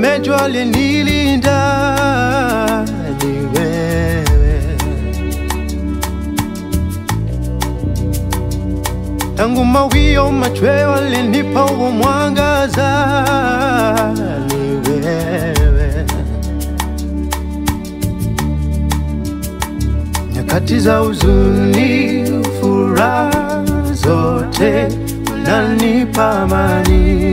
najua aliyenilinda ni wewe. Tangu mawio machweo alinipa huo mwangaza ni. Nyakati za huzuni, furaha zote unanipa amani.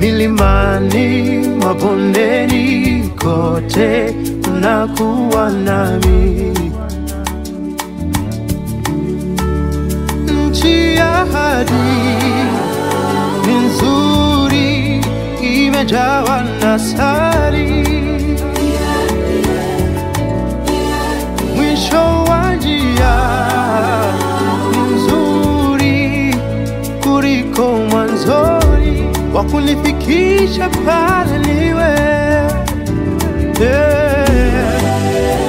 Milimani, mabondeni, kote unakuwa nami. Nchi ya ahadi ni nzuri, imejawa na sari. Mwanzoni, wa kunifikisha pale niwe yeah.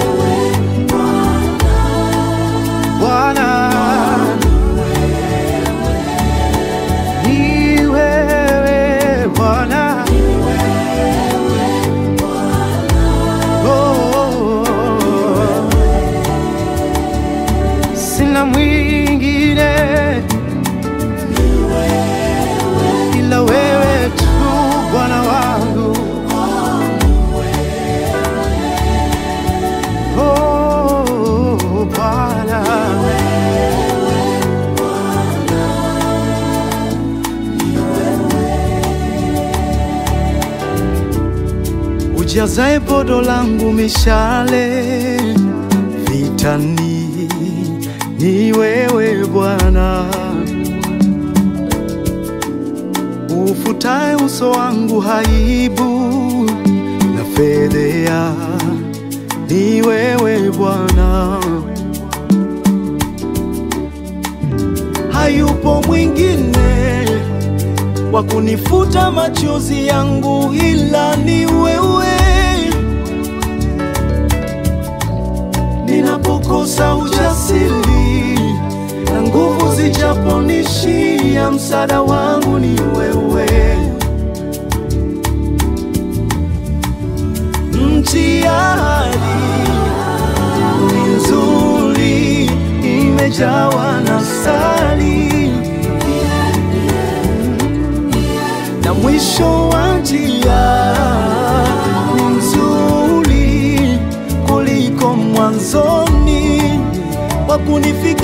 Ujazae podo langu mishale vitani, ni wewe Bwana. Ufutae uso wangu haibu na fedhea, ni wewe Bwana. Hayupo mwingine wa kunifuta machozi yangu ila zijaponishia, msaada wangu ni wewe. Ahadi ni nzuri, imejawa na sali na mwisho wa njia ni mzuri kuliko mwanzoni, wa kunifi